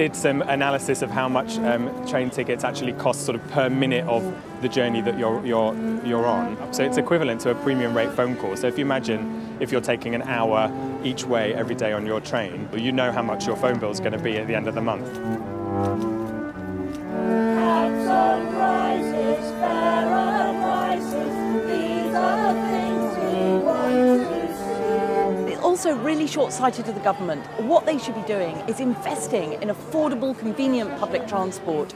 did some analysis of how much um, train tickets actually cost sort of per minute of the journey that you're, you're, you're on. So it's equivalent to a premium rate phone call. So if you imagine if you're taking an hour each way every day on your train, you know how much your phone bill is going to be at the end of the month. Also really short-sighted of the government. What they should be doing is investing in affordable, convenient public transport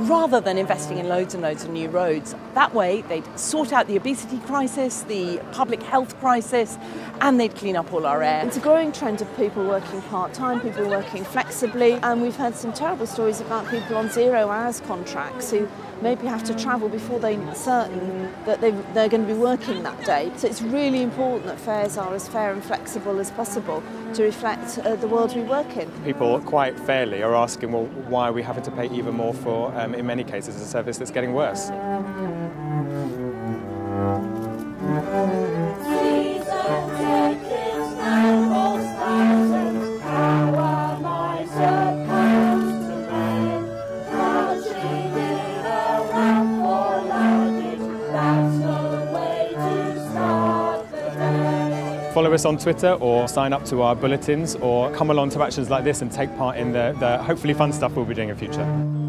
rather than investing in loads and loads of new roads. That way, they'd sort out the obesity crisis, the public health crisis, and they'd clean up all our air. It's a growing trend of people working part-time, people working flexibly, and we've had some terrible stories about people on zero hours contracts who maybe have to travel before they're certain that they, are going to be working that day. So it's really important that fares are as fair and flexible as possible to reflect uh, the world we work in. People quite fairly are asking, well, why are we having to pay even more for, um, in many cases, a service that's getting worse? Follow us on Twitter or sign up to our bulletins or come along to actions like this and take part in the, the hopefully fun stuff we'll be doing in future.